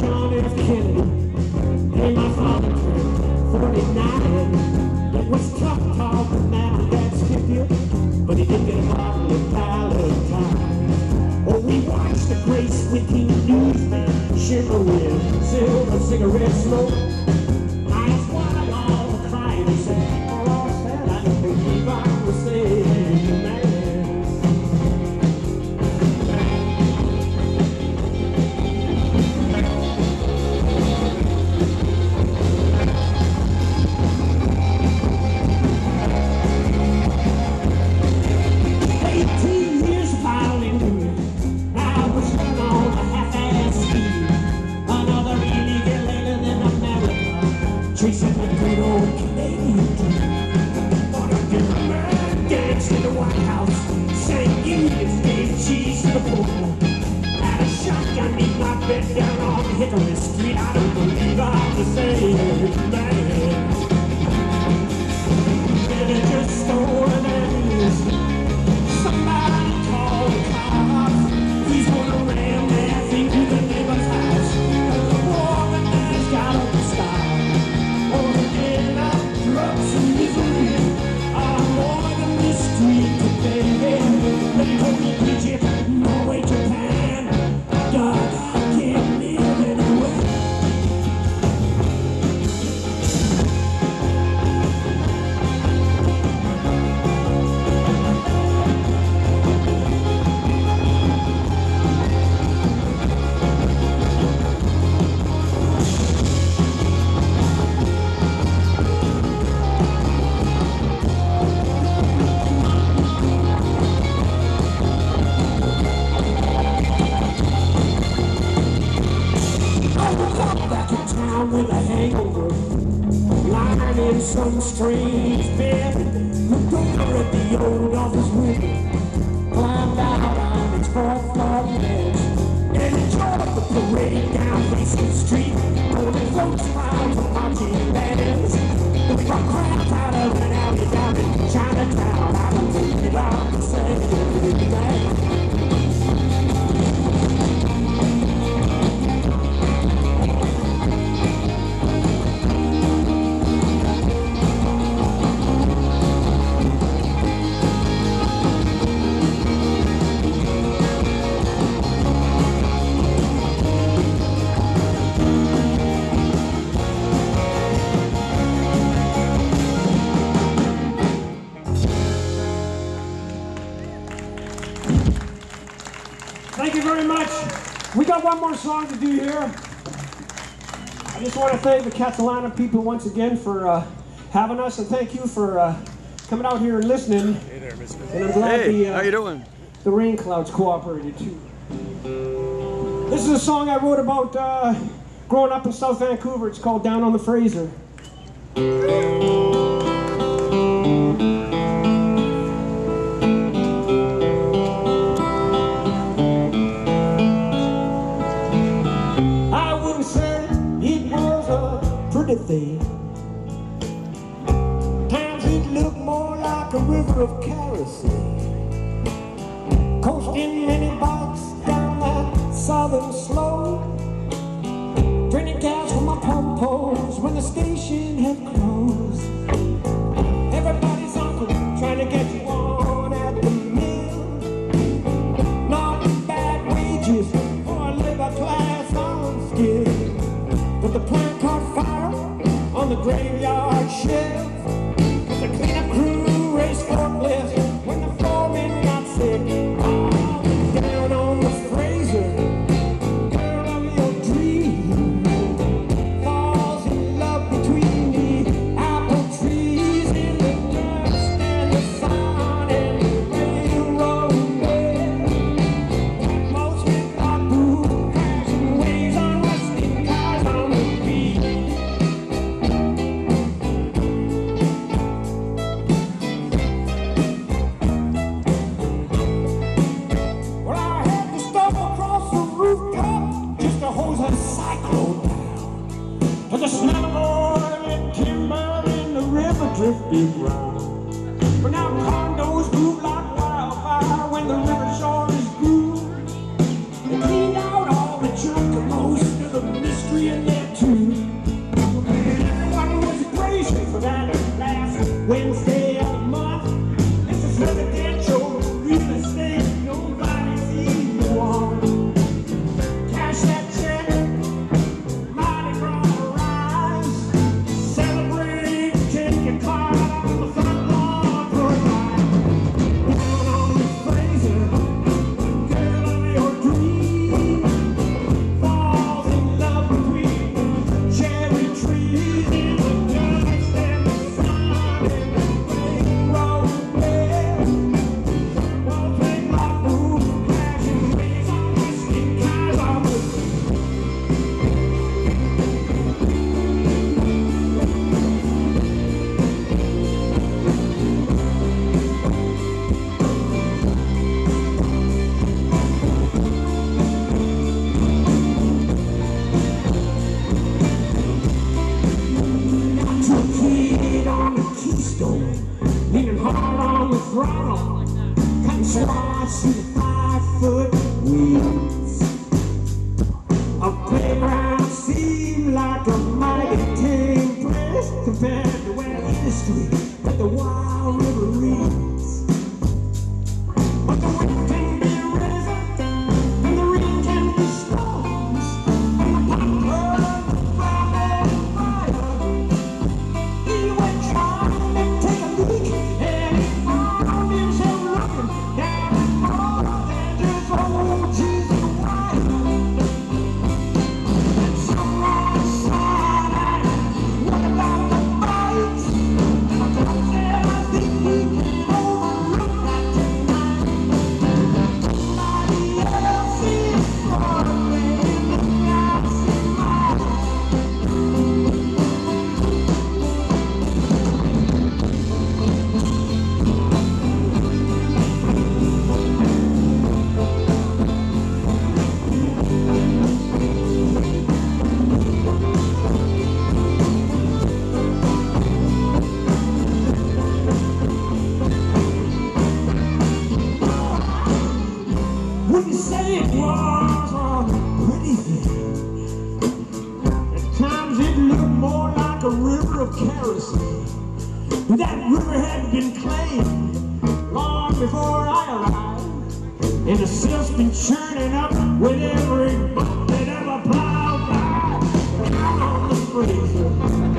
John F. Kennedy in my father 49. It was tough talk, now that's different, but he did get a bottle of Valentine. Well, we watched the Grace Wicking newsman shimmer with silver cigarette smoke. In White House, sang unions, gave cheese to the poor. Had a shotgun, me my bed down on Hickory Street. I don't believe I'm the same in We got one more song to do here. I just want to thank the Khatsahlano people once again for uh, having us, and thank you for uh, coming out here and listening. Hey there, Mr. And I'm glad Hey, the, uh, how you doing? the Rain Clouds cooperated too. This is a song I wrote about uh, growing up in South Vancouver. It's called Down on the Fraser. Thing. Times it looked more like a river of kerosene. Coasting many boats down that southern slope. Draining gas from my pump hose when the station had closed. Down. But the smell of oil and timber in the river drifted round. But now condos move like wildfire when the river shore is good. They cleaned out all the junk and most of the mystery in there too. And everyone was crazy for that last Wednesday Swathes through the five-foot weeds. A playground seemed like a mighty tame place compared to where history but the wild had been claimed long before I arrived. And the silt's been churning up with every boat that ever plowed by. Down on the Fraser,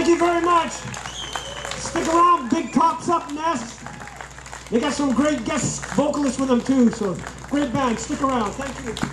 Thank you very much. Stick around, Big Tops up next. They got some great guest vocalists with them too, so great band. Stick around. Thank you.